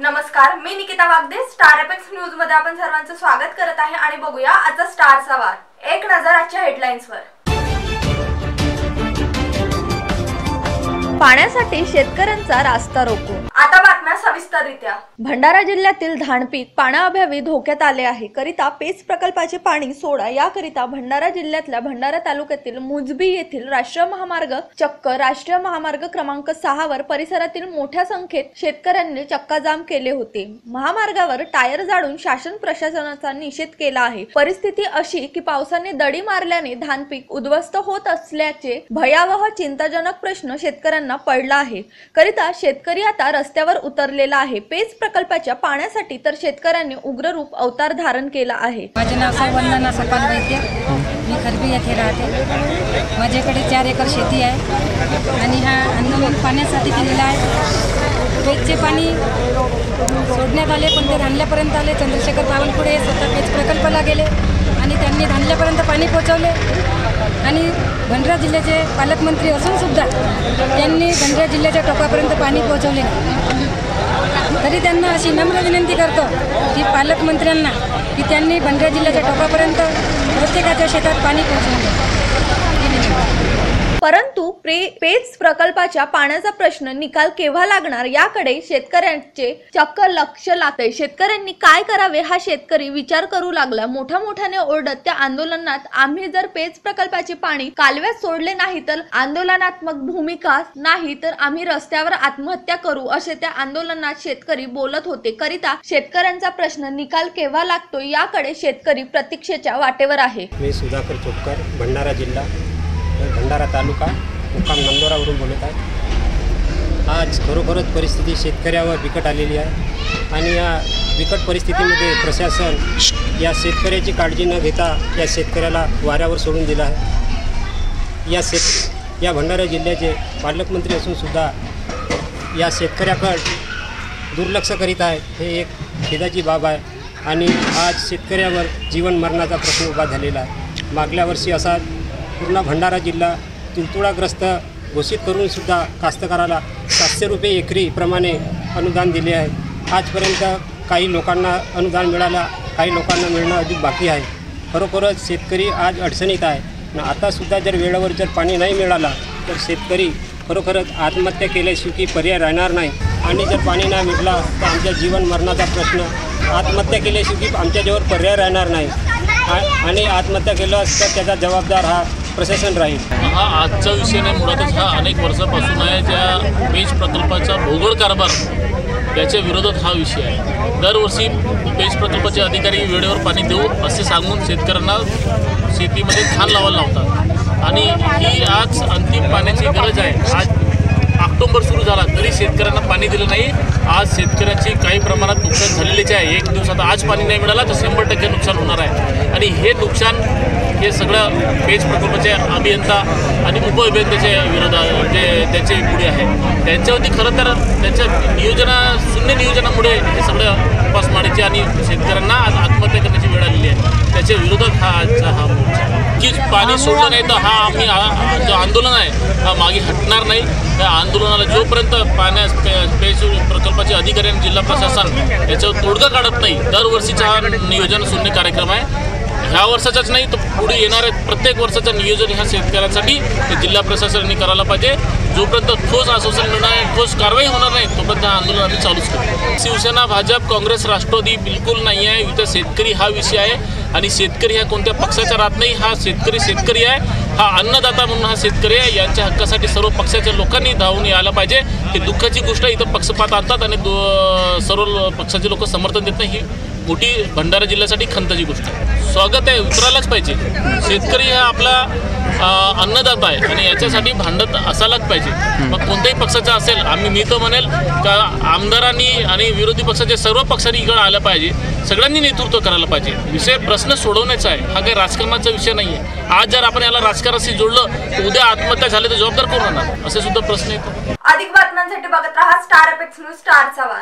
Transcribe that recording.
नमस्कार मी Nikita Wagde star apex न्यूजमध्ये आपण सर्वांचं स्वागत करत आहे आणि बघूया आजचा स्टारचा वार. एक नजर आजच्या हेडलाईन्स वर. पाण्यासाठी शेतकऱ्यांचा रास्ता रोको. आता सविस्तररित्या. भंडारा जिल्ह्यातील धानपीक पाण्याअभावी धोक्यात आले आहे. करिता पेच प्रकल्पाचे पाणी सोडा. याकरिता भंडारा जिल्ह्यातल्या भंडारा तालुक्यातील मुजबी येथील राष्ट्रीय महामार्ग चक्क राष्ट्रीय महामार्ग क्रमांक सहा वर परिसरातील मोठ्या संख्येत शेतकऱ्यांनी चक्काजाम केले होते. महामार्गावर टायर जाळून शासन प्रशासनाचा निषेध केला आहे. परिस्थिती अशी की पावसाने दडी मारल्याने धानपीक उद्ध्वस्त होत असल्याचे भयावह चिंताजनक प्रश्न शेतकऱ्यांना पडला आहे. करिता शेतकरी आता रस्त्यावर उतर उतरलेला आहे. पेच प्रकल्पाच्या पाण्यासाठी तर शेतकऱ्यांनी उग्र रूप अवतार धारण केला आहे. माझे नाव साहेब वंदना सपाल वैद्य. मी खरबी येथे राहते. माझ्याकडे चार एकर शेती आहे. आणि हा अंदमान पाण्यासाठी केलेला आहे. पेजचे पाणी सोडण्यात आले पण ते धानल्यापर्यंत आले. चंद्रशेखर बावनकुळे स्वतः पेज प्रकल्पाला गेले. आणि त्यांनी धानल्यापर्यंत पाणी पोचवले आणि भंडारा जिल्ह्याचे पालकमंत्री असूनसुद्धा त्यांनी भंडारा जिल्ह्याच्या टोकापर्यंत पाणी पोहोचवले नाही. तरी त्यांना अशी नम्र विनंती करतो की पालकमंत्र्यांना की त्यांनी भंडारा जिल्ह्याच्या टोकापर्यंत प्रत्येकाच्या शेतात पाणी पोहोचवले परंतु प्रे पेच प्रकल्पाच्या पाण्याचा प्रश्न निकाल केव्हा लागणार याकडे शेतकऱ्यांचे चक्क लक्ष लागते शेतकऱ्यांनी काय करावे हा शेतकरी विचार करू लागला. मोठ्या मोठ्याने ओरडत त्या आंदोलनात आम्ही जर पेच प्रकल्पाचे पाणी कालव्यात सोडले नाही तर आंदोलनात्मक भूमिका नाही तर आम्ही रस्त्यावर आत्महत्या करू असे त्या आंदोलनात शेतकरी बोलत होते. करिता शेतकऱ्यांचा प्रश्न निकाल केव्हा लागतो याकडे शेतकरी प्रतीक्षेच्या वाटेवर आहे. मी सुधाकर चोपकर भंडारा जिल्हा भंडारा तालुका मुक्काम नंदोरावरून बोलत आहे. आज खरोखरच परिस्थिती शेतकऱ्यावर बिकट आलेली आहे. आणि या बिकट परिस्थितीमध्ये प्रशासन या शेतकऱ्याची काळजी न घेता या शेतकऱ्याला वाऱ्यावर सोडून दिलं आहे. या शेत या भंडारा जिल्ह्याचे पालकमंत्री असूनसुद्धा या शेतकऱ्याकड दुर्लक्ष करीत आहे. हे एक खेदाची बाब आहे. आणि आज शेतकऱ्यावर जीवन मरणाचा प्रश्न उभा झालेला आहे. मागल्या वर्षी असा पूर्ण भंडारा जिल्हा तुडतुडाग्रस्त घोषित करूनसुद्धा कास्तकाराला सातशे रुपये एकरीप्रमाणे अनुदान दिले आहे. आजपर्यंत काही लोकांना अनुदान मिळालं काही लोकांना मिळणं अधिक बाकी आहे. खरोखरच शेतकरी आज अडचणीत आहे. आणि आतासुद्धा जर वेळेवर जर पाणी नाही मिळालं तर शेतकरी खरोखरच आत्महत्या केल्याशिवाय पर्याय राहणार नाही. आणि जर पाणी नाही मिळाला तर आमच्या जीवन मरणाचा प्रश्न. आत्महत्या केल्याशिवाय आमच्याजवळ पर्याय राहणार नाही. आ- आणि आत्महत्या केलं तर त्याचा जबाबदार हा प्रशासन राहील? हा आजचा विषय नाही मुळातच हा अनेक वर्षापासून आहे ज्या पेज प्रकल्पाचा भोगळ कारभार त्याच्या विरोधात हा विषय आहे. दरवर्षी पेज प्रकल्पाचे अधिकारी वेळेवर पाणी देऊ असे सांगून शेतकऱ्यांना शेतीमध्ये खाल लावायला लावतात. आणि ही आज अंतिम पाण्याची गरज आहे. आज ऑक्टोंबर सुरू झाला तरी शेतकऱ्यांना पाणी दिलं नाही. आज शेतकऱ्याची काही प्रमाणात नुकसान झालेलेच आहे. एक दिवसात आज पाणी नाही मिळालं तर शंभर टक्के नुकसान होणार आहे. आणि हे नुकसान हे सगळं पेज प्रकल्पाचे अभियंता आणि उपअभियंत्याच्या विरोधात जे त्याचे पुढे आहे. त्यांच्यावरती खरं तर त्यांच्या नियोजना शून्य नियोजनामुळे हे सगळं उपासमारीचे आणि शेतकऱ्यांना आज आत्महत्या करण्याची वेळ आलेली आहे. त्याच्या विरोधात हा आजचा हा. की पाणी सोडलं नाही तर हा आम्ही जो आंदोलन आहे हा मागे हटणार नाही. त्या आंदोलनाला जोपर्यंत पाण्यास पे- पेज प्रकल्पाचे अधिकारी आणि जिल्हा प्रशासन याच्यावर तोडगा काढत नाही दरवर्षीचा हा नियोजन शून्य कार्यक्रम आहे. ह्या वर्षाचाच नाही तर पुढे येणाऱ्या प्रत्येक वर्षाचं नियोजन ह्या शेतकऱ्यांसाठी. जिल्हा प्रशासनाने करायला पाहिजे. जोपर्यंत ठोस आश्वासन मिळणार नाही ठोस कारवाई होणार नाही तोपर्यंत हा आंदोलन आम्ही चालूच करू शिवसेना भाजप काँग्रेस राष्ट्रवादी बिलकुल नाही आहे. इथं शेतकरी हा विषय आहे. आणि शेतकरी हा कोणत्या पक्षाचा राहत नाही हा शेतकरी शेतकरी आहे. हा अन्नदाता म्हणून हा शेतकरी आहे. यांच्या हक्कासाठी सर्व पक्षाच्या लोकांनी धावून यायला पाहिजे. ही दुःखाची गोष्ट इथं पक्षपात आणतात आणि सर्व पक्षाचे लोक समर्थन देत नाही. ही मोठी भंडारा जिल्ह्यासाठी खंताची गोष्ट आहे. स्वागत आहे उतरायलाच पाहिजे. शेतकरी हा आपला अन्नदाता आहे आणि याच्यासाठी भांडत असायलाच पाहिजे. मग कोणत्याही पक्षाचा असेल आम्ही मी तर म्हणेल का आमदारांनी आणि विरोधी पक्षाच्या सर्व पक्षांनी इकडं आलं पाहिजे. सगळ्यांनी नेतृत्व करायला पाहिजे. विषय प्रश्न सोडवण्याचा आहे. हा काही राजकारणाचा विषय नाही आहे आज जर आपण याला राजकारणाशी जोडलं तर उद्या आत्महत्या झाली तर जबाबदार कोण होणार? असे सुद्धा प्रश्न येतो अधिक बातम्यांसाठी बघत राहा स्टार एपेक्स न्यूज स्टारचा वार